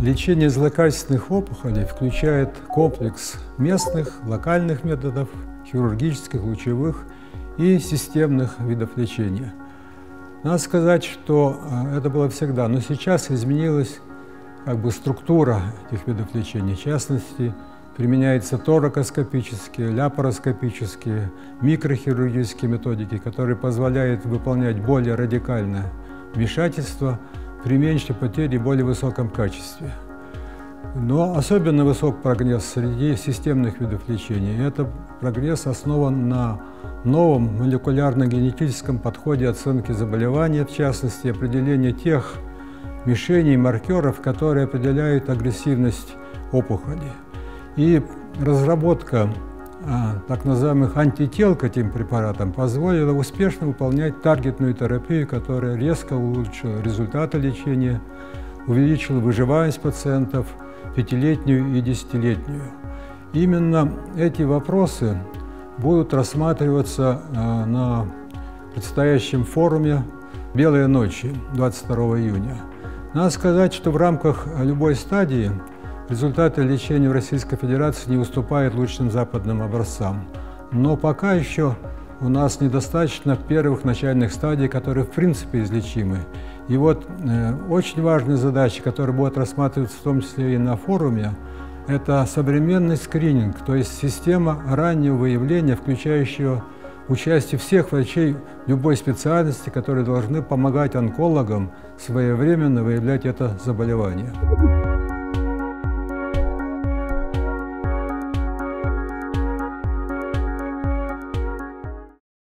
Лечение злокачественных опухолей включает комплекс местных, локальных методов, хирургических, лучевых и системных видов лечения. Надо сказать, что э, это было всегда, но сейчас изменилась как бы структура этих видов лечения. В частности, применяются торакоскопические, ляпароскопические, микрохирургические методики, которые позволяют выполнять более радикальное вмешательство при меньшей потере и более высоком качестве. Но особенно высок прогресс среди системных видов лечения. Это прогресс основан на новом молекулярно-генетическом подходе оценки заболевания, в частности, определения тех мишеней, маркеров, которые определяют агрессивность опухоли. И разработка так называемых антител к этим препаратам позволила успешно выполнять таргетную терапию, которая резко улучшила результаты лечения, увеличила выживаемость пациентов пятилетнюю и десятилетнюю. Именно эти вопросы будут рассматриваться а, на предстоящем форуме «Белые ночи» 22 июня. Надо сказать, что в рамках любой стадии результаты лечения в Российской Федерации не уступают лучшим западным образцам. Но пока еще у нас недостаточно первых начальных стадий, которые в принципе излечимы. И вот э, очень важная задача, которая будет рассматриваться в том числе и на форуме, это современный скрининг, то есть система раннего выявления, включающего участие всех врачей любой специальности, которые должны помогать онкологам своевременно выявлять это заболевание.